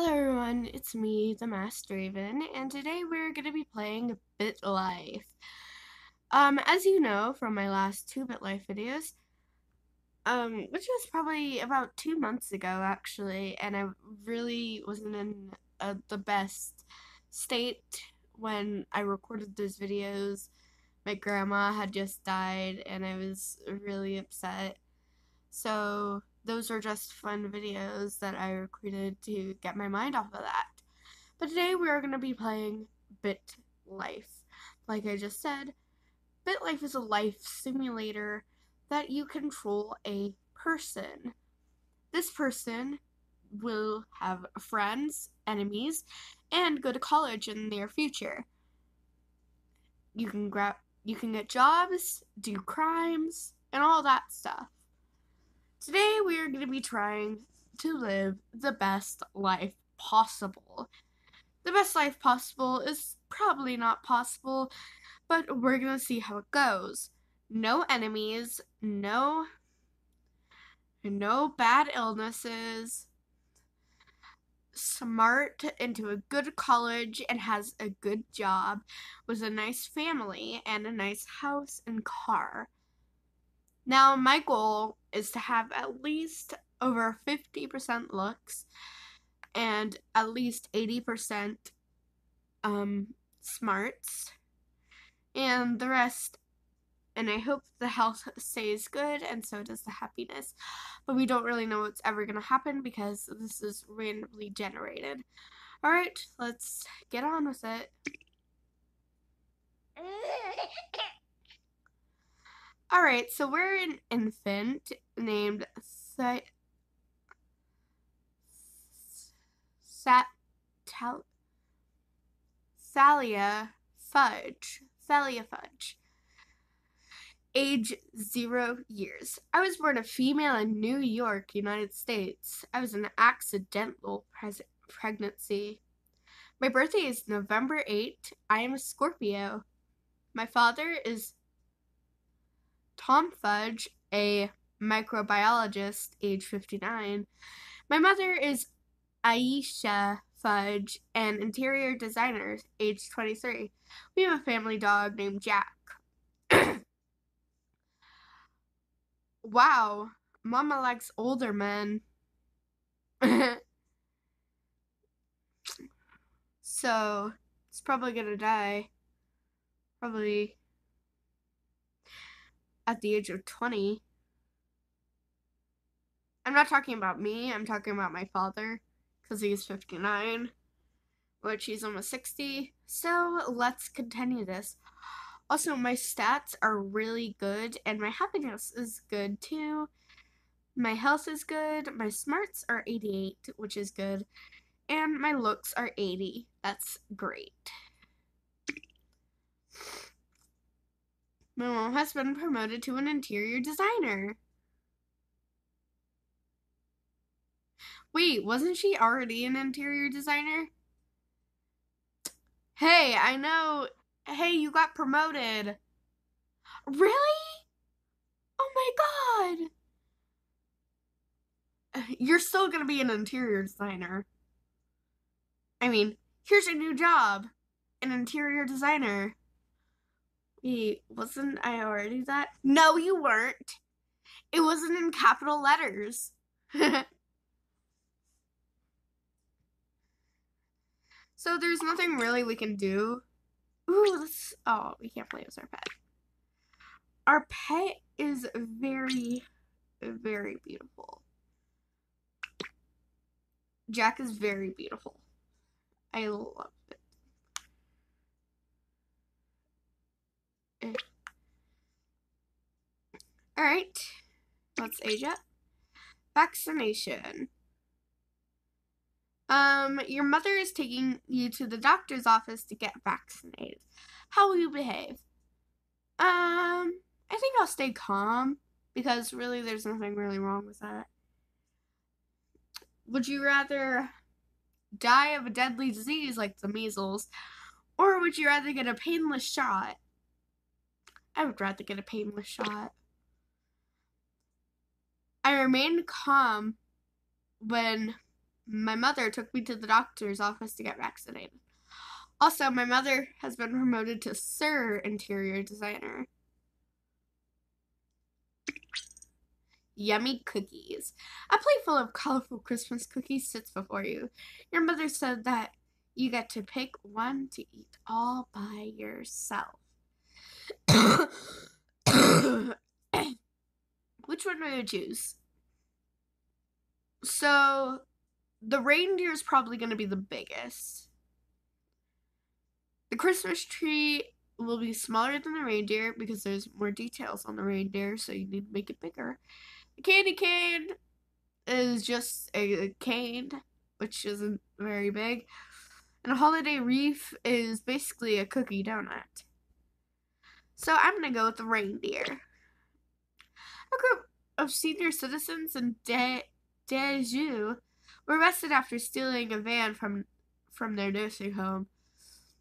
Hello everyone, it's me, the Masked Raven, and today we're going to be playing BitLife. Um, as you know from my last two BitLife videos, um, which was probably about two months ago actually, and I really wasn't in uh, the best state when I recorded those videos. My grandma had just died and I was really upset. So those are just fun videos that I recorded to get my mind off of that. But today we're going to be playing Bit Life. Like I just said, Bit Life is a life simulator that you control a person. This person will have friends, enemies, and go to college in the near future. You can grab you can get jobs, do crimes, and all that stuff. Today we are going to be trying to live the best life possible. The best life possible is probably not possible, but we're going to see how it goes. No enemies, no no bad illnesses. Smart into a good college and has a good job with a nice family and a nice house and car. Now, my goal is to have at least over 50% looks and at least 80% um, smarts, and the rest. And I hope the health stays good, and so does the happiness. But we don't really know what's ever going to happen because this is randomly generated. Alright, let's get on with it. All right, so we're an infant named Sa- Thalia Fudge. Thalia Fudge. Age zero years. I was born a female in New York, United States. I was an accidental pres- pregnancy. My birthday is November 8. I am a Scorpio. My father is Tom Fudge, a microbiologist, age 59. My mother is Aisha Fudge, an interior designer, age 23. We have a family dog named Jack. wow, Mama likes older men. so, it's probably gonna die. Probably at the age of 20. I'm not talking about me, I'm talking about my father, because he's 59, which he's almost 60. So let's continue this. Also, my stats are really good, and my happiness is good too. My health is good, my smarts are 88, which is good, and my looks are 80. That's great. My mom has been promoted to an interior designer. Wait, wasn't she already an interior designer? Hey, I know. Hey, you got promoted. Really? Oh my god. You're still gonna be an interior designer. I mean, here's your new job an interior designer. Wait, wasn't I already that? No, you weren't. It wasn't in capital letters. so there's nothing really we can do. Ooh. Oh, we can't play as our pet. Our pet is very, very beautiful. Jack is very beautiful. I love All right, let's age up. Vaccination. Um, your mother is taking you to the doctor's office to get vaccinated. How will you behave? Um, I think I'll stay calm because really there's nothing really wrong with that. Would you rather die of a deadly disease like the measles, or would you rather get a painless shot? I would rather get a painless shot. I remained calm when my mother took me to the doctor's office to get vaccinated. Also, my mother has been promoted to Sir Interior Designer. Yummy cookies. A plate full of colorful Christmas cookies sits before you. Your mother said that you get to pick one to eat all by yourself. Which one do you choose? So, the reindeer is probably going to be the biggest. The Christmas tree will be smaller than the reindeer because there's more details on the reindeer, so you need to make it bigger. The candy cane is just a cane, which isn't very big. And a holiday wreath is basically a cookie donut. So I'm gonna go with the reindeer. A group of senior citizens in De Deju were arrested after stealing a van from from their nursing home.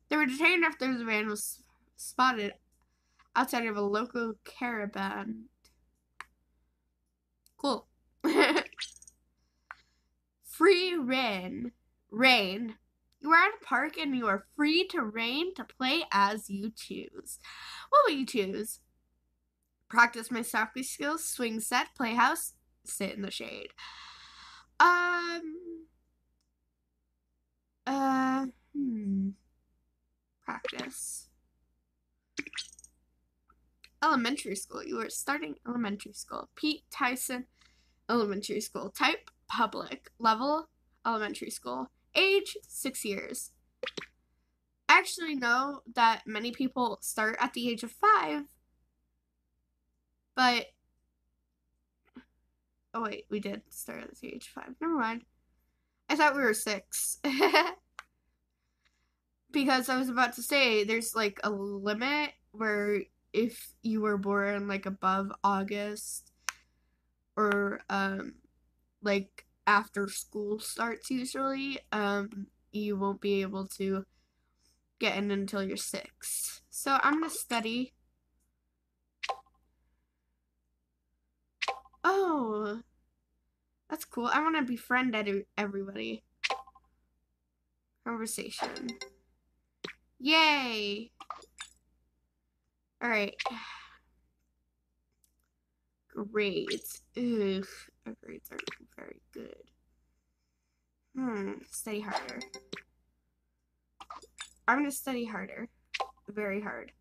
They were detained after the van was spotted outside of a local caravan. Cool. Free reign. Rain. You are at a park and you are free to reign to play as you choose. What will you choose? Practice my soccer skills, swing set, playhouse, sit in the shade. Um. Uh. Hmm. Practice. Elementary school. You are starting elementary school. Pete Tyson Elementary School. Type public. Level elementary school. Age six years. I actually know that many people start at the age of five, but Oh wait, we did start at the age of five. Never mind. I thought we were six. because I was about to say there's like a limit where if you were born like above August or um like after school starts usually, um you won't be able to get in until you're six. So I'm gonna study Oh, that's cool. I want to befriend everybody. Conversation. Yay! Alright. Grades. Ugh, our grades aren't very good. Hmm, study harder. I'm gonna study harder. Very hard.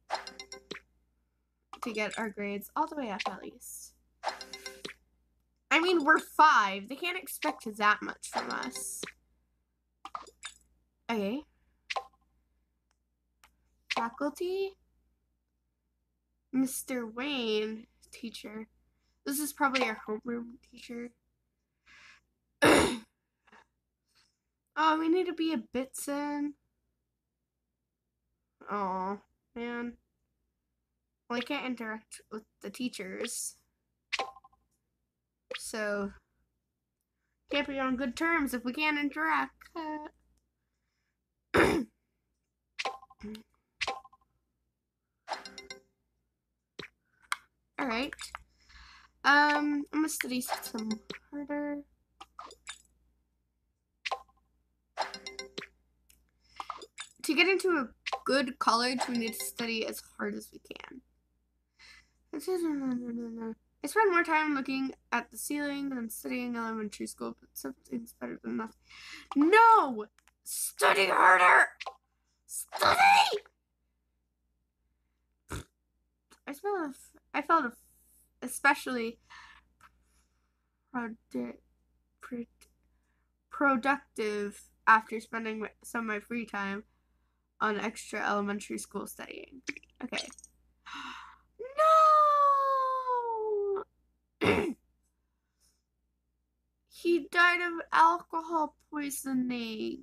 To get our grades all the way up at least. I mean, we're five. They can't expect that much from us. Okay. Faculty? Mr. Wayne, teacher. This is probably our homeroom teacher. oh, we need to be a Bitizen. Oh, man. Well, I can't interact with the teachers. So, can't be on good terms if we can't interact. Alright. Um, I'm gonna study some harder. To get into a good college, we need to study as hard as we can. I spend more time looking at the ceiling than studying elementary school, but something's better than nothing. No! Study harder! Study! I felt, I felt especially productive after spending some of my free time on extra elementary school studying. Okay. No! he died of alcohol poisoning.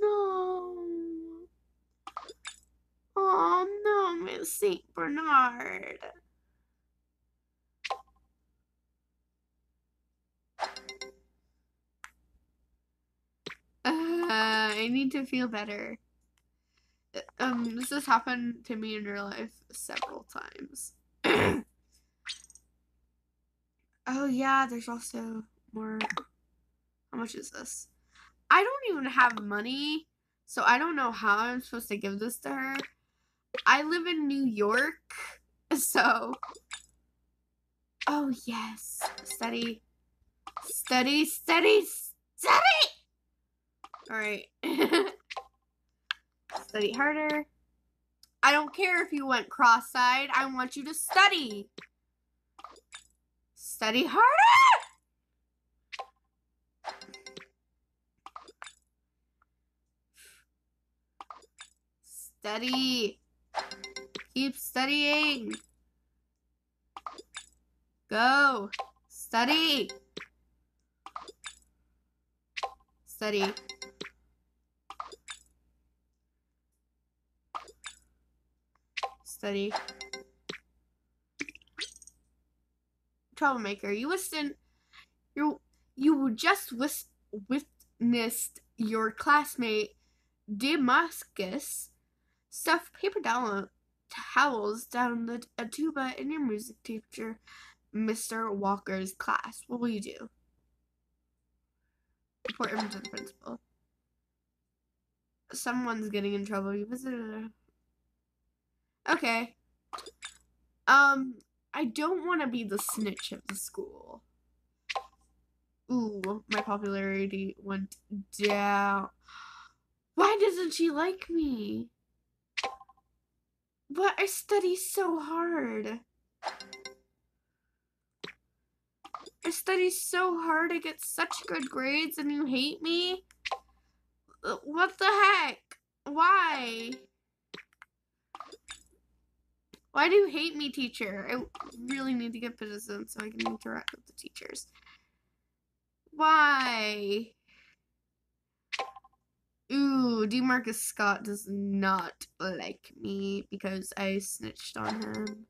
No. Oh no, Miss St. Bernard. To feel better. Um, this has happened to me in real life several times. Oh yeah, there's also more How much is this? I don't even have money, so I don't know how I'm supposed to give this to her. I live in New York, so. Oh, yes. Steady. Steady, steady, steady! Alright. study harder. I don't care if you went cross-eyed. I want you to study. Study harder! Study. Keep studying. Go. Study. Study. Study. Troublemaker. You listen. You you just witnessed your classmate Demarcus stuff paper down towels down the a tuba in your music teacher Mr. Walker's class. What will you do? Report him to the principal. Someone's getting in trouble. You visited. Okay. Um, I don't want to be the snitch of the school. Ooh, my popularity went down. Why doesn't she like me? But I study so hard. I study so hard I get such good grades and you hate me? What the heck? Why? Why do you hate me, teacher? I really need to get positions so I can interact with the teachers. Why? Ooh, Demarcus Scott does not like me because I snitched on him.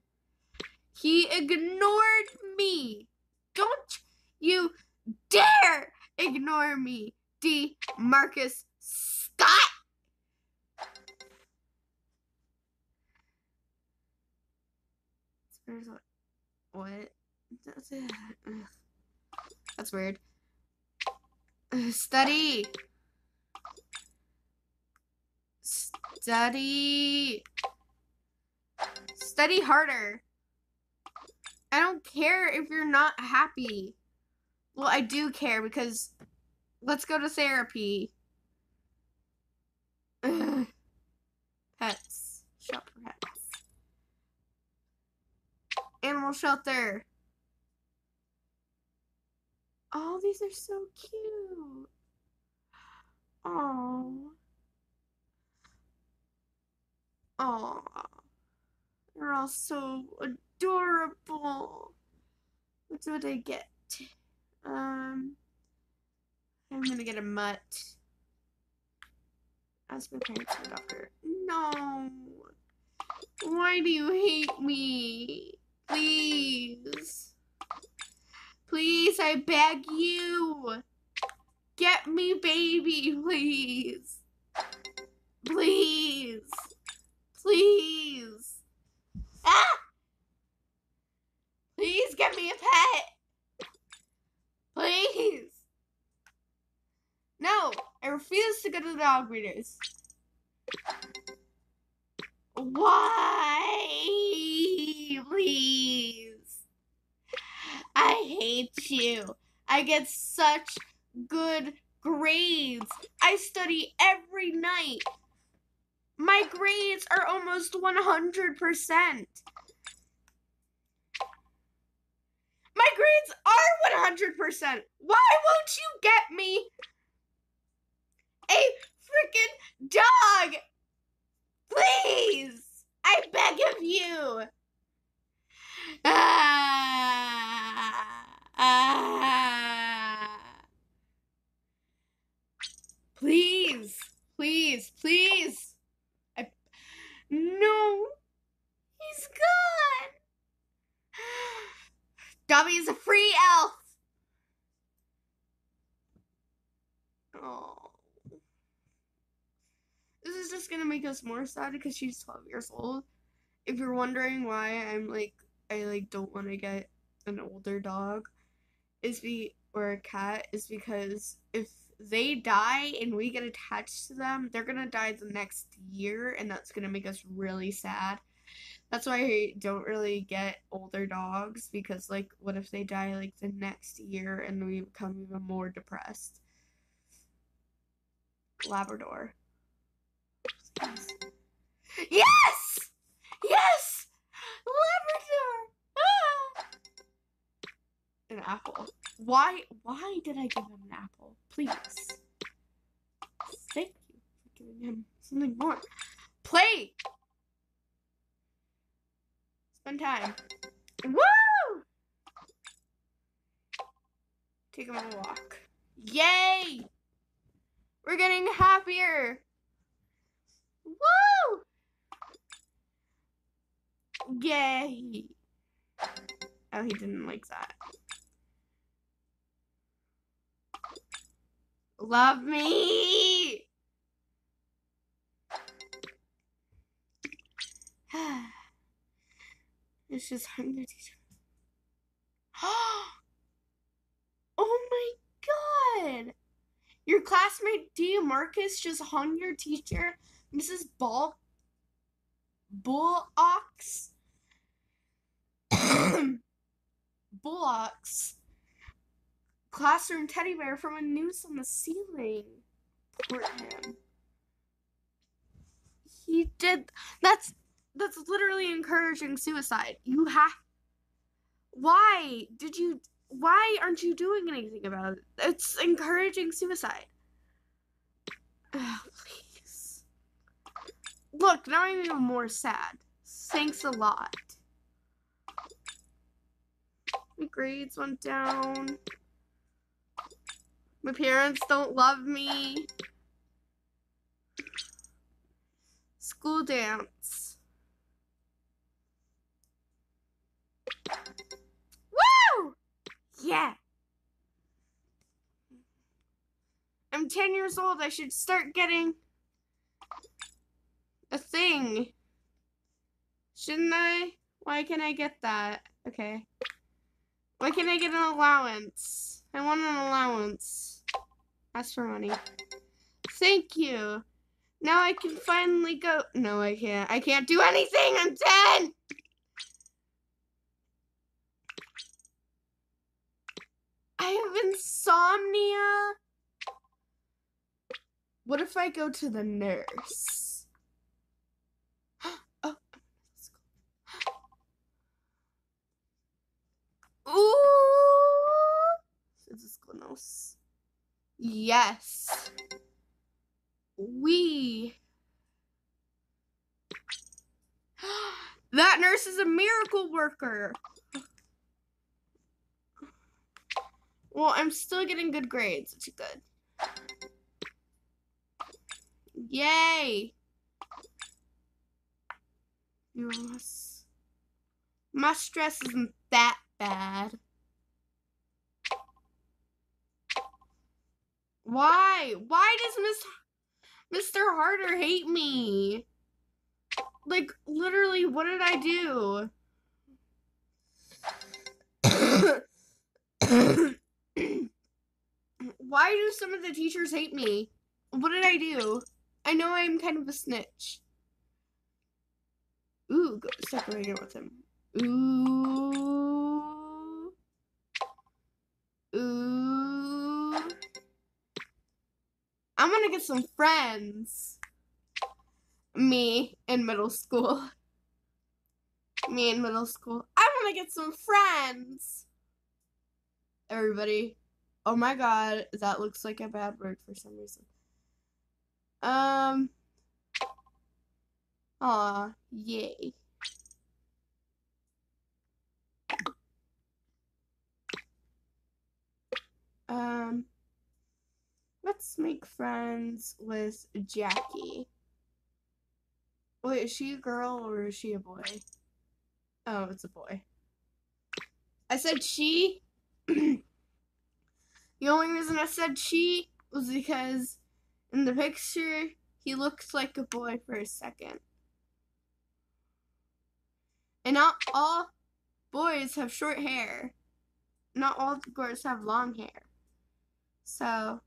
He ignored me. Don't you dare ignore me, Demarcus Scott! There's a what? That's it. That's weird. Study. Study. Study harder. I don't care if you're not happy. Well, I do care because let's go to therapy. Pets. Shop for pets animal shelter. Oh, these are so cute. Oh. Oh. They're all so adorable. What's what I get? Um, I'm gonna get a mutt. Ask my parents for a doctor. No. Why do you hate me? Please. Please, I beg you. Get me baby, please. Please. Please. Ah! Please get me a pet. Please. No, I refuse to go to the dog breeders. Why? Please. I hate you. I get such good grades. I study every night. My grades are almost 100%. My grades are 100%. Why won't you get me a freaking dog? Please! I beg of you! Please, please, please. I, no, he's gone. Dobby is a free elf. Oh. This is just gonna make us more sad because she's 12 years old. If you're wondering why I'm like, I like don't want to get an older dog, is be or a cat is because if they die and we get attached to them, they're gonna die the next year, and that's gonna make us really sad. That's why I don't really get older dogs because, like, what if they die like the next year and we become even more depressed? Labrador. Yes! Yes! Labrador! Ah! An apple. Why why did I give him an apple? Please. Thank you for giving him something more. Play! Spend time. Woo! Take him on a walk. Yay! We're getting happier. Woo! Yay! Oh, he didn't like that. Love me! it's just teacher. oh my god! Your classmate Demarcus just hung your teacher, Mrs. Ball Bullocks. Bullocks classroom teddy bear from a noose on the ceiling. Poor him. He did. That's that's literally encouraging suicide. You have. Why did you? Why aren't you doing anything about it? It's encouraging suicide. Oh, please. Look, now I'm even more sad. Thanks a lot. My grades went down. My parents don't love me. School dance. Woo! Yeah. I'm 10 years old. I should start getting a thing. Shouldn't I? Why can I get that? Okay. Why can't I get an allowance? I want an allowance. Ask for money. Thank you. Now I can finally go. No, I can't. I can't do anything. I'm 10. I have insomnia. What if I go to the nurse? oh. Ooh. This is nose. Yes. We. that nurse is a miracle worker. Well, I'm still getting good grades, which is good. Yay! Yes. My stress isn't that bad. Why? Why does Miss Mr. Harder hate me? Like literally, what did I do? Why do some of the teachers hate me? What did I do? I know I'm kind of a snitch. Ooh, go separated with him. Ooh. Ooh. I'm gonna get some friends. Me in middle school. Me in middle school. I wanna get some friends. Everybody. Oh my god, that looks like a bad word for some reason. Um. Aw, yay. Um. Let's make friends with Jackie. Wait, is she a girl or is she a boy? Oh, it's a boy. I said she. the only reason I said she was because in the picture he looks like a boy for a second. And not all boys have short hair. Not all girls have long hair. So,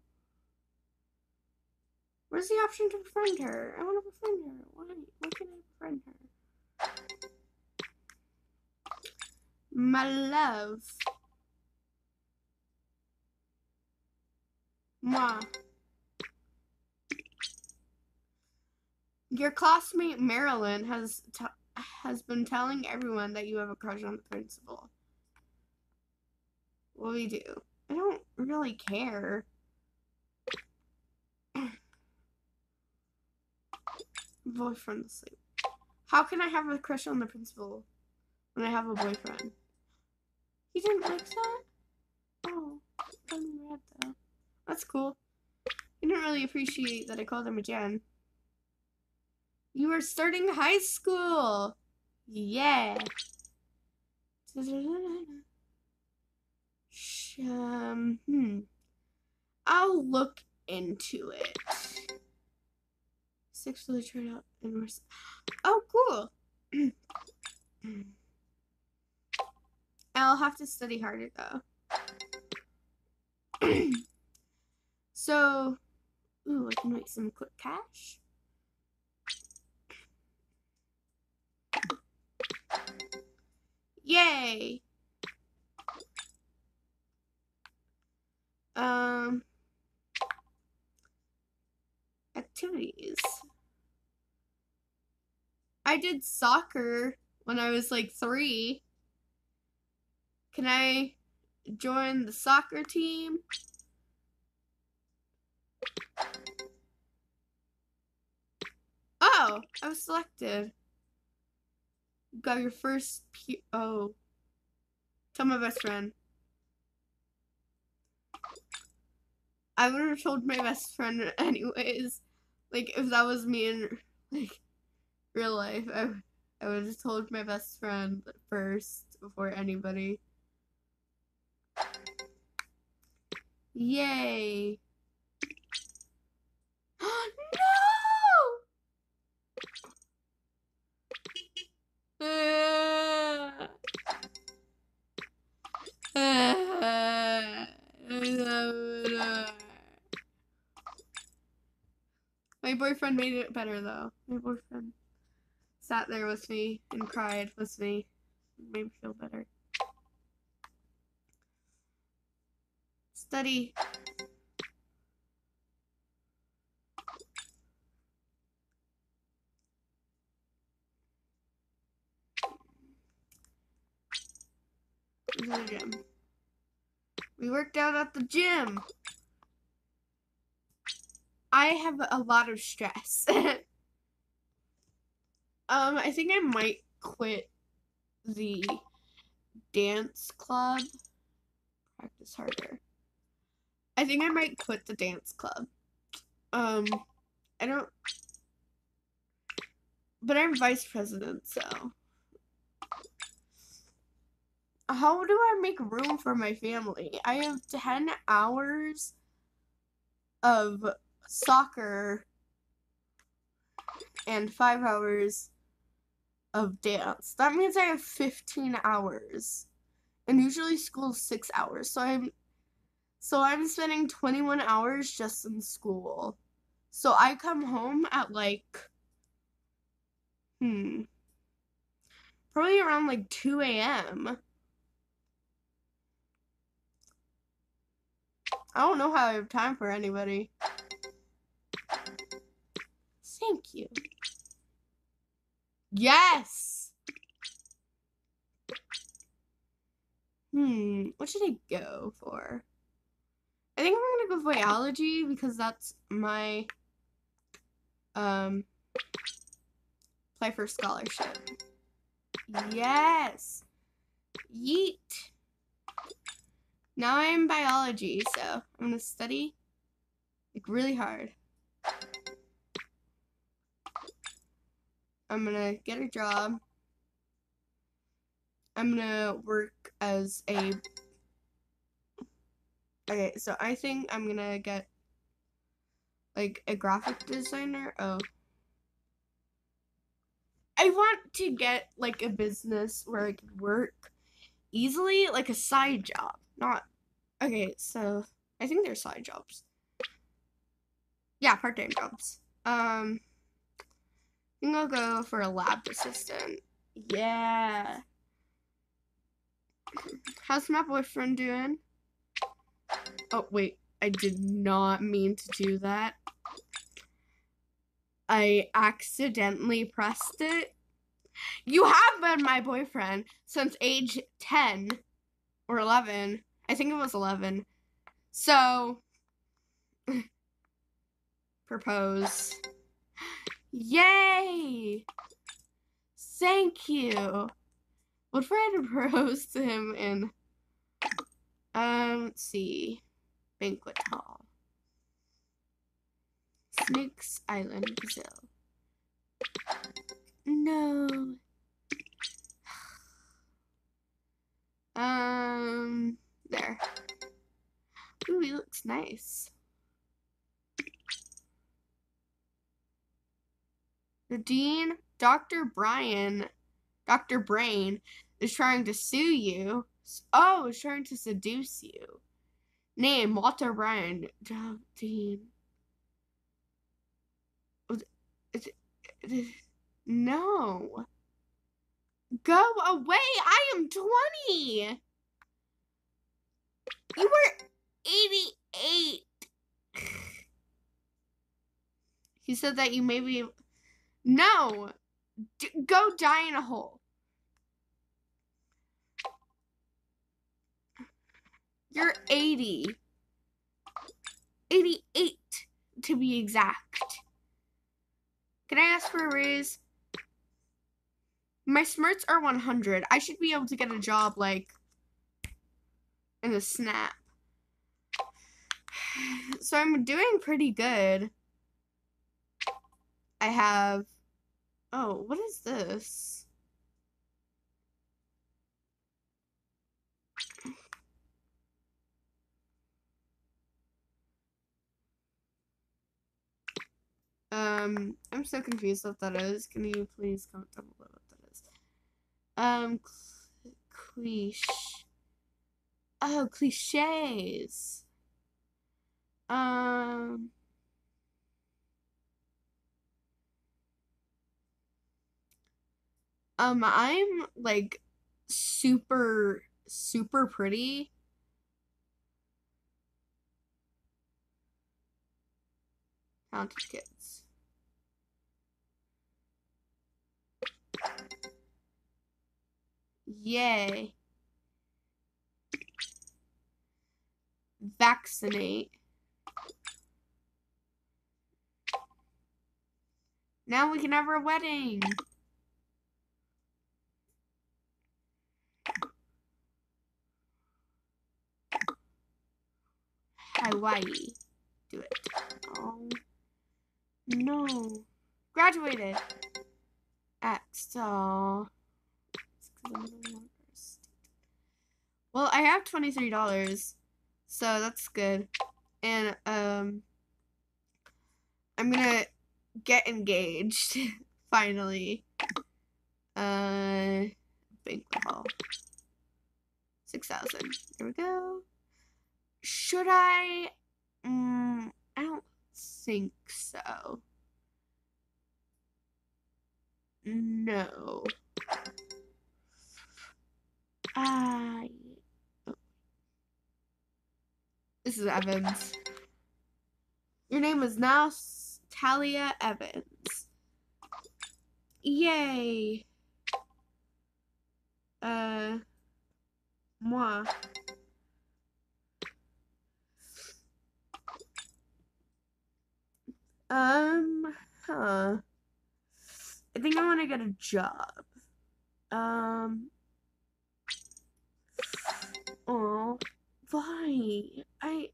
where's the option to befriend her? I want to befriend her. Why? Why can I befriend her? My love. Mwah. Your classmate Marilyn has has been telling everyone that you have a crush on the principal. What do we do? I don't really care. Boyfriend asleep. How can I have a crush on the principal when I have a boyfriend? He didn't like that? Oh, though. That's cool. He didn't really appreciate that I called him a Jen. You are starting high school. Yeah. Um, hmm. I'll look into it. Sexually turned out and Oh, cool. I'll have to study harder though. so, ooh, I can make some quick cash. Yay! Um, activities. I did soccer when I was like three. Can I join the soccer team? Oh, I was selected You got your first P oh. Tell my best friend. I would have told my best friend anyways. Like if that was me and, like real life, I I would have told my best friend first before anybody. Yay! No! My boyfriend made it better though. My boyfriend sat there with me and cried with me. Made me feel better. Study. We worked out at the gym. I have a lot of stress. um, I think I might quit the dance club. Practice harder. I think I might quit the dance club. Um, I don't. But I'm vice president, so. How do I make room for my family? I have 10 hours of soccer and five hours of dance. That means I have 15 hours. And usually school's six hours. So I'm so I'm spending 21 hours just in school. So I come home at like hmm probably around like 2 a.m. I don't know how I have time for anybody. Thank you. Yes! Hmm, what should I go for? I think I'm gonna go biology because that's my um play for scholarship. Yes. Yeet. Now I'm biology, so I'm gonna study like really hard. I'm gonna get a job. I'm gonna work as a. Okay, so I think I'm gonna get like a graphic designer. Oh. I want to get like a business where I could work easily, like a side job. Not. Okay, so I think they're side jobs. Yeah, part-time jobs. Um, think I'll go for a lab assistant. Yeah. How's my boyfriend doing? Oh, wait. I did not mean to do that. I accidentally pressed it. You have been my boyfriend since age 10 or 11. I think it was 11. So, propose. Yay! Thank you. What propose to him in, um, let's see, banquet hall. Snakes Island, Brazil. No. Um, there. Ooh, he looks nice. The dean, Dr. Brian, Dr. Brain, is trying to sue you. Oh, is trying to seduce you. Name, Walter Brian. Dean. No. Go away. I am 20. You were 88. he said that you maybe. No. D go die in a hole. You're 80. 88 to be exact. Can I ask for a raise? My smarts are 100. I should be able to get a job like in a snap. So I'm doing pretty good. I have. Oh, what is this? Um, I'm so confused what that is. Can you please comment down below what that is? Um, cliche. Oh, cliches. Um. Um, I'm like super, super pretty. Talented kids. Yay. Vaccinate. Now we can have our wedding. Hawaii. Do it. Oh. No. Graduated. X. Well, I have $23, so that's good. And, um, I'm gonna get engaged, finally. Uh, banquet hall. 6,000. Here we go. Should I? Mm, I don't think so. No. I. Oh. This is Evans. Your name is now Thalia Evans. Yay. Uh. Moi. Um, huh. I think I want to get a job. Um. Oh, why? I.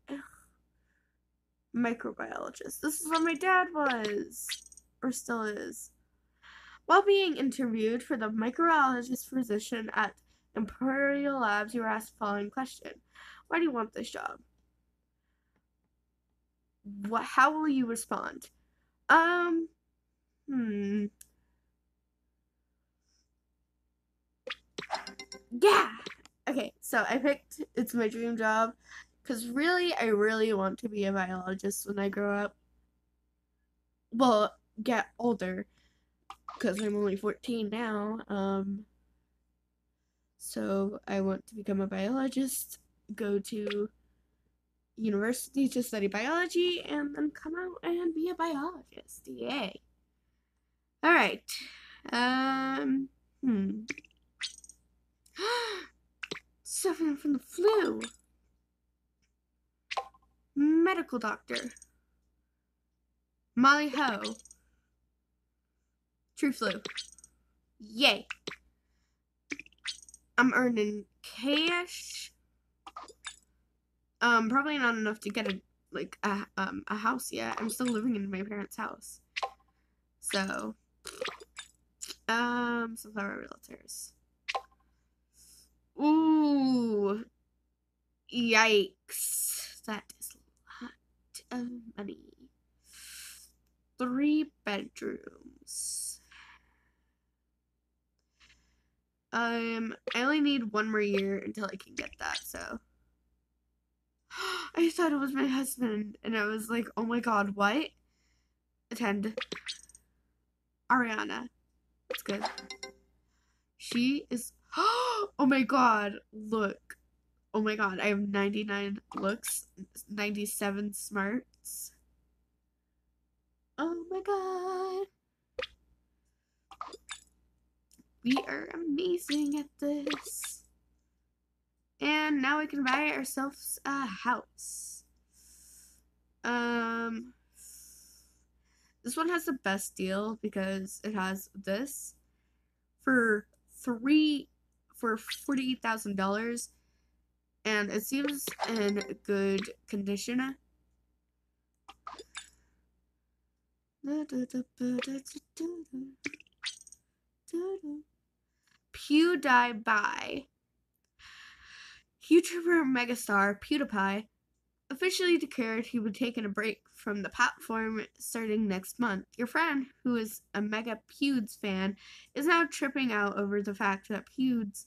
Microbiologist. This is what my dad was. Or still is. While being interviewed for the microbiologist position at Imperial Labs, you were asked the following question Why do you want this job? What how will you respond? Um hmm. Yeah. Okay, so I picked it's my dream job Because really, I really want to be a biologist when I grow up. Well, get older. Because I'm only 14 now. Um, so I want to become a biologist, go to university to study biology, and then come out and be a biologist. Yay. Alright. Um, hmm. Suffering from the flu. Medical doctor. Molly Ho. True flu. Yay. I'm earning cash. Um, probably not enough to get a like a um a house yet. I'm still living in my parents' house. So um sunflower realtors. Ooh yikes. That is a lot of money. Three bedrooms. Um, I only need one more year until I can get that, so. I thought it was my husband, and I was like, oh my god, what? Attend. Ariana. That's good. She is. Oh my god, look. Oh my god, I have 99 looks, 97 smarts. Oh my god. We are amazing at this. And now we can buy ourselves a house. Um, this one has the best deal because it has this for three for forty eight thousand dollars, and it seems in good condition. PewDiePie. YouTuber megastar PewDiePie officially declared he would take a break from the platform starting next month. Your friend, who is a mega Pewds fan, is now tripping out over the fact that Pewds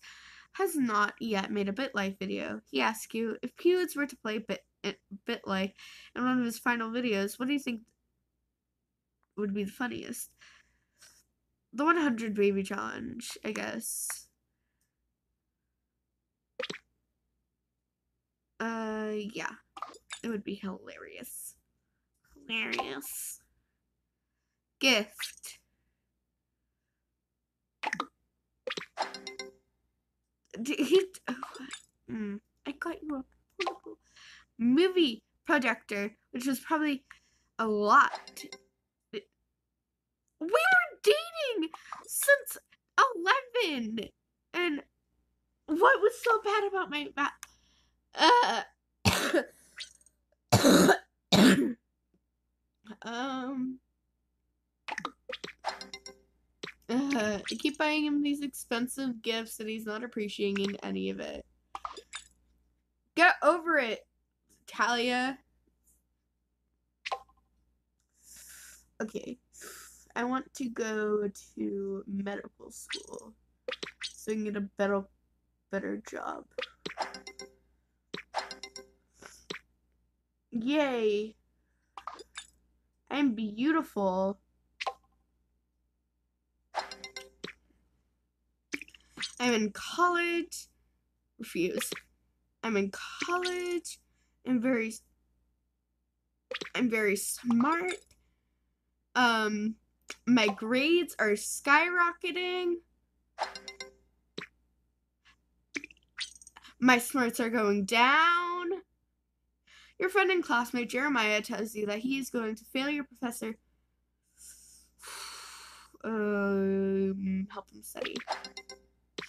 has not yet made a BitLife video. He asks you, if Pewds were to play Bit BitLife in one of his final videos, what do you think would be the funniest? the 100 baby challenge, I guess. Uh, yeah. It would be hilarious. Hilarious. Gift. He, oh, mm, I got you a movie projector, which was probably a lot. We were dating since 11. And what was so bad about my back? Uh, um, uh, I keep buying him these expensive gifts and he's not appreciating any of it. Get over it, Thalia. Okay. I want to go to medical school so I can get a better better job. Yay. I'm beautiful. I'm in college. Refuse. I'm in college. I'm very I'm very smart. Um my grades are skyrocketing. My smarts are going down. Your friend and classmate Jeremiah tells you that he is going to fail your professor. Um, help him study.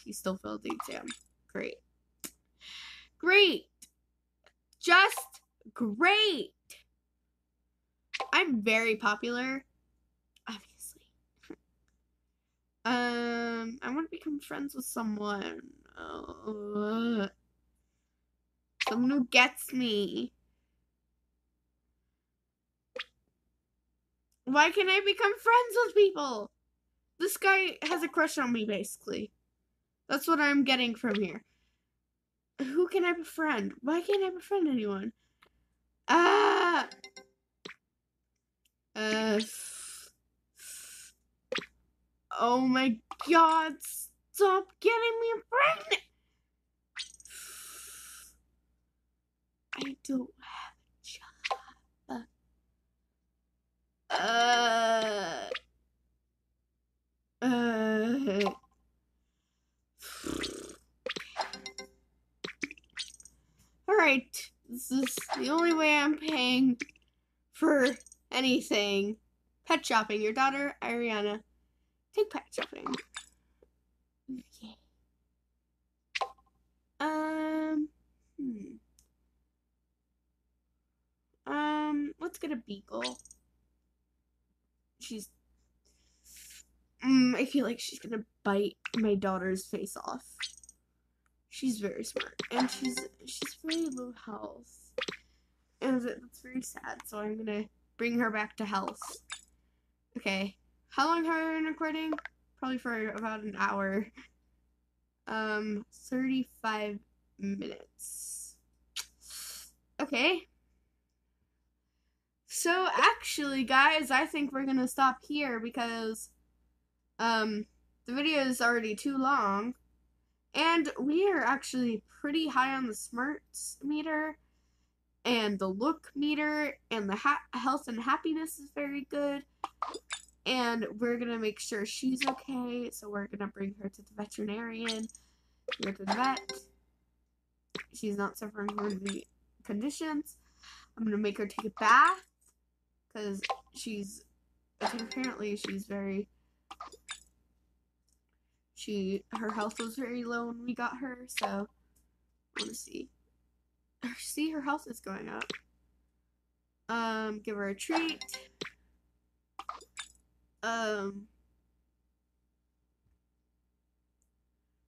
He still failed the exam. Great. Great. Just great. I'm very popular. obviously. Um, I want to become friends with someone. Uh, someone who gets me. Why can't I become friends with people? This guy has a crush on me, basically. That's what I'm getting from here. Who can I befriend? Why can't I befriend anyone? Ah! Uh. Oh my god, stop getting me pregnant! I don't have a job. Uh. Uh. Alright, this is the only way I'm paying for anything. Pet shopping. Your daughter, Ariana. Take pet shopping. Um, hmm. Um, let's get a beagle. She's. Mm, I feel like she's gonna bite my daughter's face off. She's very smart, and she's she's very low health, and it's very sad. So I'm gonna bring her back to health. Okay, how long have I been recording? Probably for about an hour. Um, 35 minutes. Okay. So actually, guys, I think we're gonna stop here because um the video is already too long. And we are actually pretty high on the smarts meter and the look meter and the health and happiness is very good. And we're going to make sure she's okay. So we're going to bring her to the veterinarian, to the vet. She's not suffering from the conditions. I'm going to make her take a bath because she's apparently she's very she her health was very low when we got her, so want to see. See, her health is going up. Um, give her a treat. Um.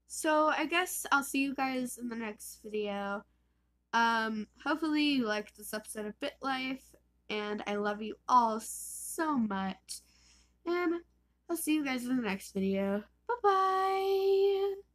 So I guess I'll see you guys in the next video. Um, hopefully you liked this episode of BitLife, and I love you all so much. And I'll see you guys in the next video. Bye-bye.